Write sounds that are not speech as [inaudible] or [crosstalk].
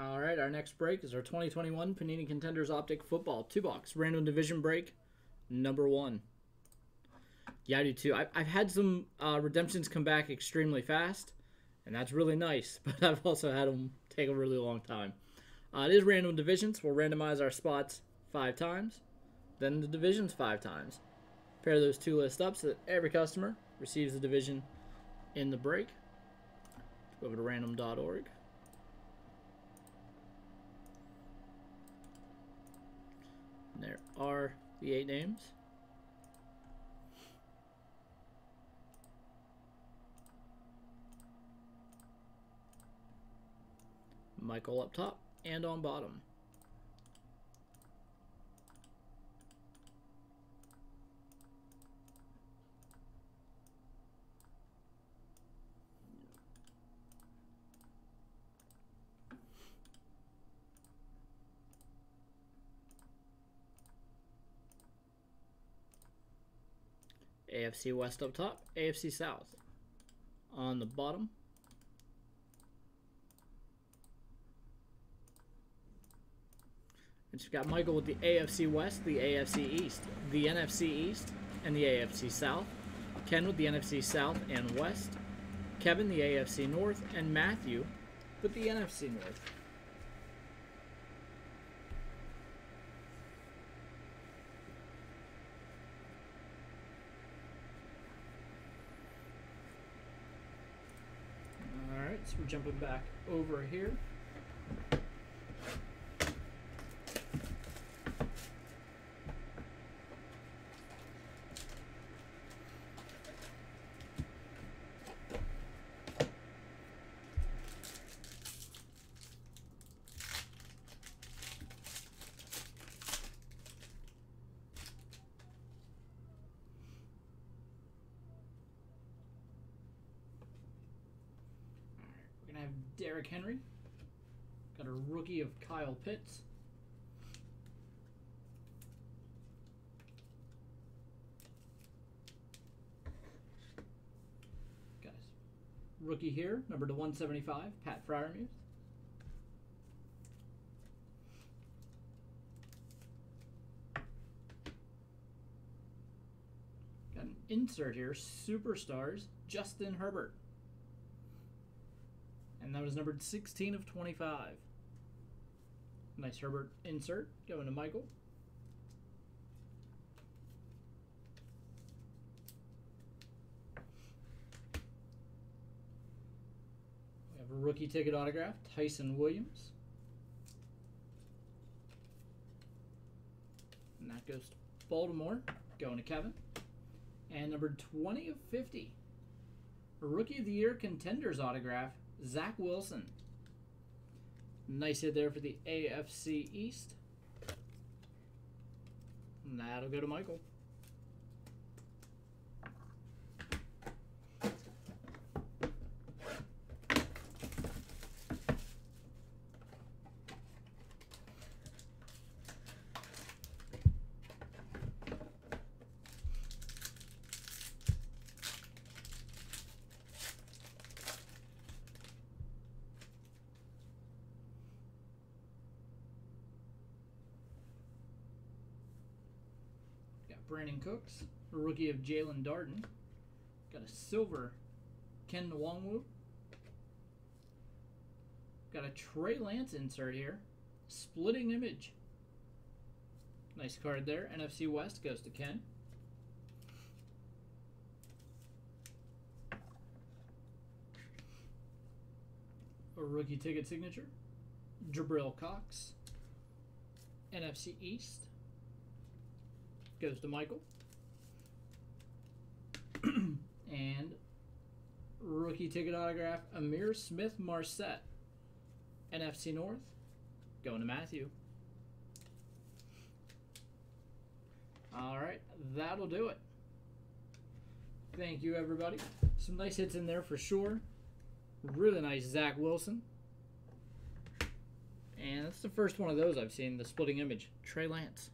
All right, our next break is our 2021 Panini Contenders Optic Football two box random division break number one. Yeah, I do too. I've, I've had some uh, redemptions come back extremely fast, and that's really nice. [laughs] But I've also had them take a really long time. Uh, it is random divisions. We'll randomize our spots five times, then the divisions five times. Pair those two lists up so that every customer receives the division in the break. Go over to random.org. And there are the eight names. Michael up top and on bottom. AFC West up top, AFC South on the bottom. And you've got Michael with the AFC West, the AFC East, the NFC East, and the AFC South. Ken with the NFC South and West. Kevin, the AFC North, and Matthew with the NFC North. So we're jumping back over here. We're gonna have Derrick Henry. Got a rookie of Kyle Pitts. Guys, rookie here, number to 175, Pat Freiermuth. Got an insert here, superstars, Justin Herbert. And that was numbered 16 of 25. Nice Herbert insert going to Michael. We have a rookie ticket autograph, Ty'Son Williams. And that goes to Baltimore, going to Kevin. And number 20 of 50. A Rookie of the Year contenders autograph, Zach Wilson. Nice hit there for the AFC East. And that'll go to Michael. Got Brandin Cooks, a rookie of Jaelon Darden. Got a silver Kene Nwangwu. Got a Trey Lance insert here. Splitting image. Nice card there. NFC West goes to Ken. A rookie ticket signature. Jabril Cox. NFC East goes to Michael. [clears throat] and rookie ticket autograph Ihmir Smith-Marsette, NFC North, going to Matthew. All right, that'll do it. Thank you, everybody. Some nice hits in there for sure. Really nice Zach Wilson. And that's the first one of those I've seen, the splitting image. Trey Lance.